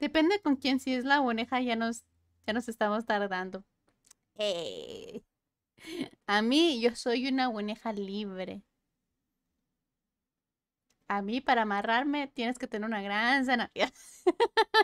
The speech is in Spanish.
Depende con quién. Si es la oneja, ya nos, ya nos estamos tardando. Eh, a mí, yo soy una oneja libre. A mí, para amarrarme, tienes que tener una gran zanahoria.